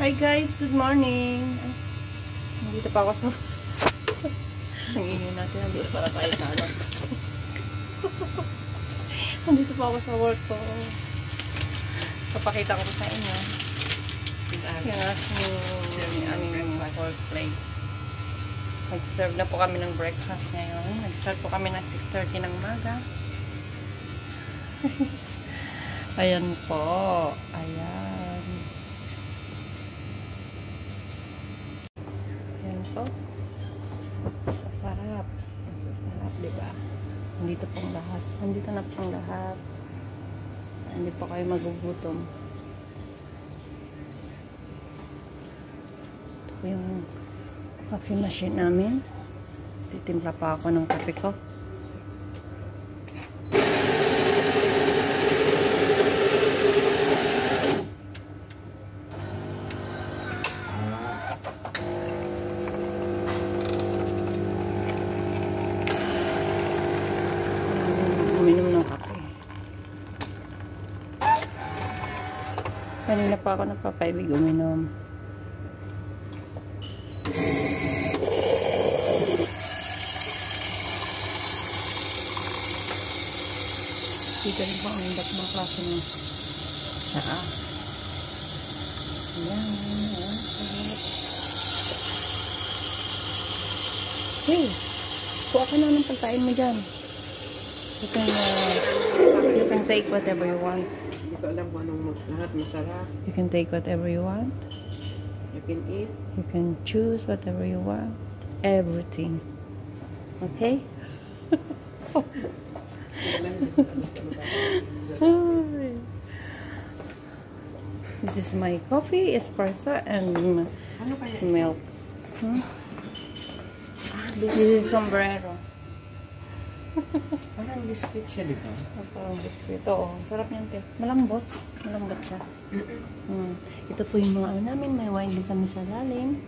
Hi guys, good morning. Nandito pa ako sa... Nangingin natin, nandito para tayo sa ano. nandito pa ako sa work ko. Papakita ko sa inyo. Yung aking aming workplace. Nagsiserve na po kami ng breakfast ngayon. Nag-start po kami ng 6.30 ng umaga. Ayan po. Ayan. Po. Sasarap. Sasarap, di ba? Nandito pong lahat. Nandito na pong lahat. Hindi po kayo magugutom. Ito po yung coffee machine namin. Titimpla pa ako ng kape ko. uminom ng kape. Kanina pa ako nagpapaibig uminom. Dito rin po ang mga klase ng tsaa. Ayan. ayan. Hey, kuha ka na ng pagkain mo dyan. You can, uh, you can take whatever you want. Ko alam kung anong lahat masarap. You can take whatever you want. You can eat. You can choose whatever you want. Everything. Okay? this is my coffee, espresso, and milk. Hmm? This is sombrero. Parang biscuit siya, di ba? Parang biskuit. Oo, sarap niyan, te. Malambot. Malambot siya. Hmm. Ito po yung mga ano namin. May wine din kami sa lalim.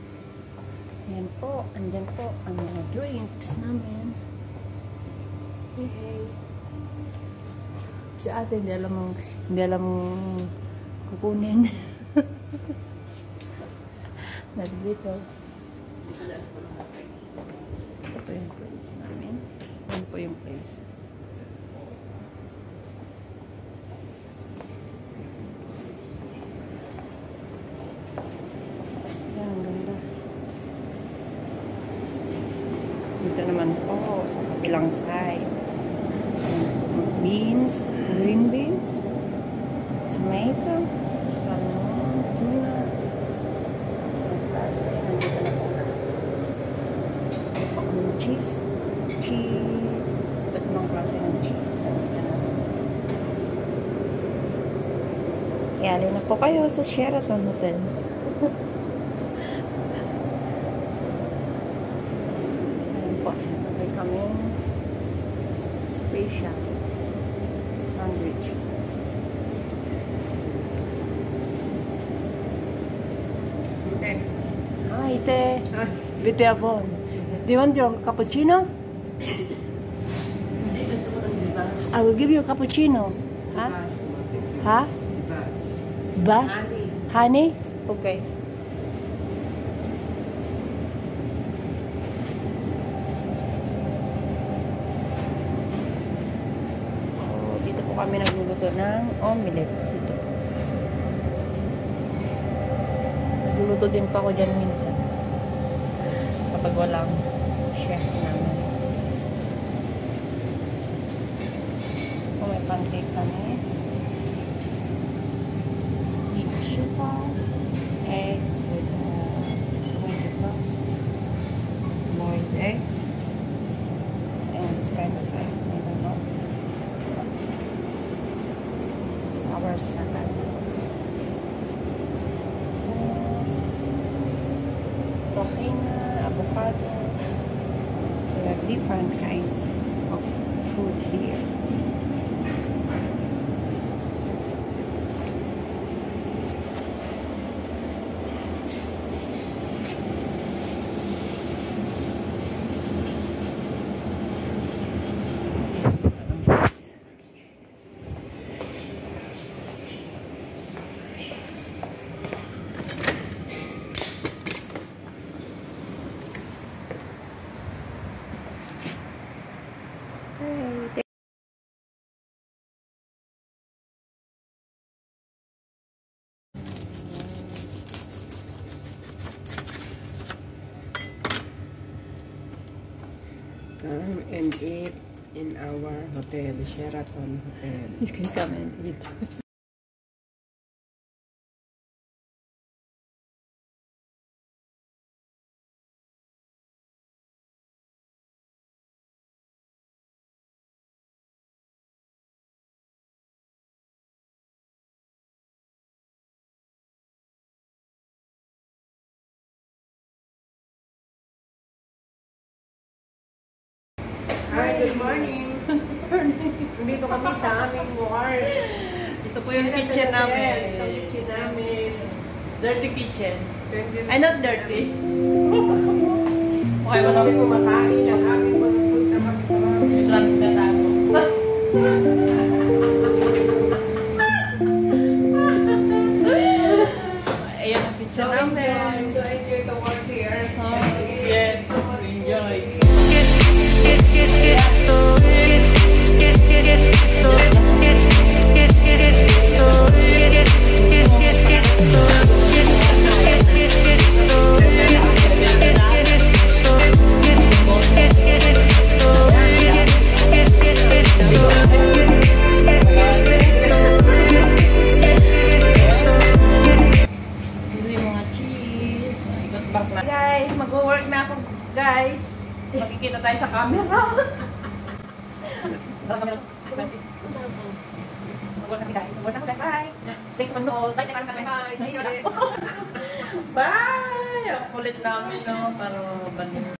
Ayan po. Andyan po ang mga drinks namin. Hey, hey. Si ate, hindi alam mong, hindi alam mong kukunin. Nandito. Ito po yung place namin. Ayan po yung place. Ang ganda. Dito naman po, sa kabilang side. Beans, green beans, tomato, salmon, tuna. Plus, nandito na po na. Ito po kami ng cheese. Cheese. Iba't ibang klase ng cheese. Nandito na. Po kayo sa Sheraton Hotel. Ayan po. May kami special sandwich. Hindi. Hi, te. Ah, Vite Avon. Do you want your cappuccino? hindi gusto ko ng libas. I will give you a cappuccino. Ha? Ha? Bash? Honey. Honey? Okay. Oh, dito po kami nagluluto ng omelette. Dito po. Nagluluto din pa ako dyan minsan. Kapag walang chef namin. Kung may pancake kami. Sugar, eggs with uh, tomato sauce, boiled eggs, and this kind of eggs, I don't know. Sour salad. Hummus, Tahina, avocado. Have different kinds of food here. Come and eat in our hotel, Sheraton Hotel. You can come and eat. Good morning. Nandito kami sa aming ward. Ito po yung kitchen namin. Ito yung kitchen namin. Dirty kitchen. Ay, not dirty. Okay Kami naman? kumakain ang aming mga food na kami sa bahay. Lang na tago. Thanks sa panood. Bye. Bye. Bye. Bye. Bye. Ang kulit namin, no? Para mabanin.